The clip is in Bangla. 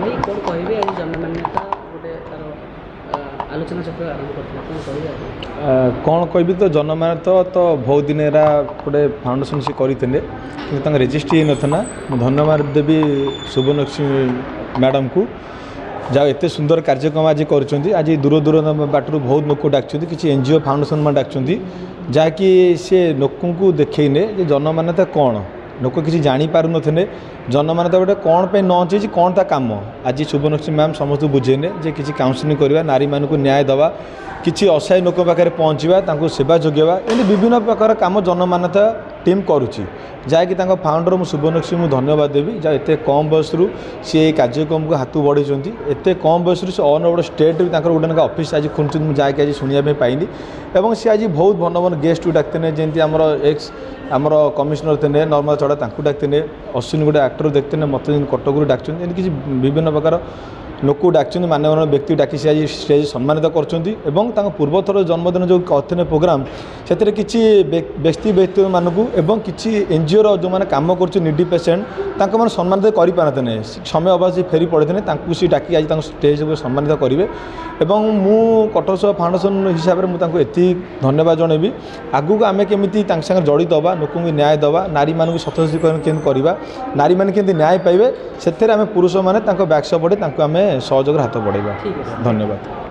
ଭାଇ କ'ଣ କହିବେ ଆଜି ଜନମାନେ ଗୋଟେ ତା'ର ଆଲୋଚନା ଚକ୍ର ଆରମ୍ଭ କରିଥିଲେ କ'ଣ କହିବେ କ'ଣ କହିବି ତ ଜନମାନେ ତ ବହୁତ ଦିନ ଏରା ଗୋଟେ ଫାଉଣ୍ଡେସନ୍ ସେ କରିଥିଲେ କିନ୍ତୁ ତାଙ୍କ ରେଜିଷ୍ଟ୍ରି ହେଇନଥିଲା ମୁଁ ଧନ୍ୟବାଦ ଦେବି ସୁବର୍ଣ୍ଣଲକ୍ଷ୍ମୀ ମ୍ୟାଡ଼ାମ୍ଙ୍କୁ ଯାହା ଏତେ ସୁନ୍ଦର କାର୍ଯ୍ୟକ୍ରମ ଆଜି କରୁଛନ୍ତି ଆଜି ଦୂର ଦୂର ବାଟରୁ ବହୁତ ଲୋକ ଡାକୁଛନ୍ତି କିଛି ଏନ୍ ଜି ଓ ଫାଉଣ୍ଡେସନ୍ ମାନେ ଡାକୁଛନ୍ତି ଯାହାକି ସେ ଲୋକଙ୍କୁ ଦେଖେଇଲେ ଯେ ଜନମାନ୍ୟତା କ'ଣ ଲୋକ କିଛି ଜାଣିପାରୁନଥିଲେ ଜନମାନତା ଗୋଟେ କ'ଣ ପାଇଁ ଲଞ୍ଚ କ'ଣ ତା କାମ ଆଜି ସୁବର୍ଣ୍ଣଶ୍ରୀ ମ୍ୟାମ୍ ସମସ୍ତଙ୍କୁ ବୁଝେଇଲେ ଯେ କିଛି କାଉନସିଲିଂ କରିବା ନାରୀମାନଙ୍କୁ ନ୍ୟାୟ ଦେବା କିଛି ଅସହାୟ ଲୋକଙ୍କ ପାଖରେ ପହଞ୍ଚିବା ତାଙ୍କୁ ସେବା ଯୋଗାଇବା ଏମିତି ବିଭିନ୍ନ ପ୍ରକାର କାମ ଜନମାନତା ଟିମ୍ କରୁଛି ଯାହାକି ତାଙ୍କ ଫାଉଣ୍ଡର ମୁଁ ସୁବର୍ଣ୍ଣକ୍ସିଙ୍କୁ ଧନ୍ୟବାଦ ଦେବି ଯାହା ଏତେ କମ୍ ବୟସରୁ ସିଏ ଏହି କାର୍ଯ୍ୟକ୍ରମକୁ ହାତକୁ ବଢ଼େଇଛନ୍ତି ଏତେ କମ୍ ବୟସରୁ ସେ ଅନ୍ ଗୋଟେ ଷ୍ଟେଟ୍ରେ ବି ତାଙ୍କର ଗୋଟେ ନା ଅଫିସ୍ ଆଜି ଖୋଲିଛନ୍ତି ମୁଁ ଯାହାକି ଆଜି ଶୁଣିବା ପାଇଁ ପାଇଲି ଏବଂ ସେ ଆଜି ବହୁତ ଭଲ ଭଲ ଗେଷ୍ଟକୁ ଡାକିଥିଲେ ଯେମିତି ଆମର ଏକ୍ସ ଆମର କମିଶନର ଥିଲେ ନର୍ମଦା ଚଢ଼ା ତାଙ୍କୁ ଡାକିଥିଲେ ଅଶ୍ୱିନ ଗୋଟେ ଆକ୍ଟର ଦେଖିଥିଲେ ମୋତେ କଟକରୁ ଡାକିଛନ୍ତି ଏମିତି କିଛି ବିଭିନ୍ନ ପ୍ରକାର লোক ডাকছেন মান্যগণ্য ব্যক্তি ডাকি সে আজ স্টেজ সম্মানিত করছেন এবং তাঁর পূর্বথর জন্মদিন যে অর্থন প্রোগ্রাম সেতরে কিছু ব্যক্তি ব্যক্তি মানুষ এবং কিছু এনজিওর যে কাম করছে নিডি পেসেন্ট তাঁর মানে সম্মানিত করে পারে সময় অবাধ ফেরি পড়ে তাঁকু সে ডাকি আজ তাঁর স্টেজ উপরে সম্মানিত করবে এবং মু কটর সভা ফাউন্ডেসন হিসাবে তাঁকু এত ধন্যবাদ জনাইবি আগুক আমি কমিটি তাঁর সাথে জড়িত হওয়া লোক ন্যায় দেওয়া নারী মানুষ সশক্তিকরণ কেমন করা নারী মানে কেমন ন্যায় পাইবে সেথে আমি পুরুষ মানে তাঁর ব্যাক সপটে তাঁকু আমি ସହଯୋଗର ହାତ ବଢ଼ାଇବା ଧନ୍ୟବାଦ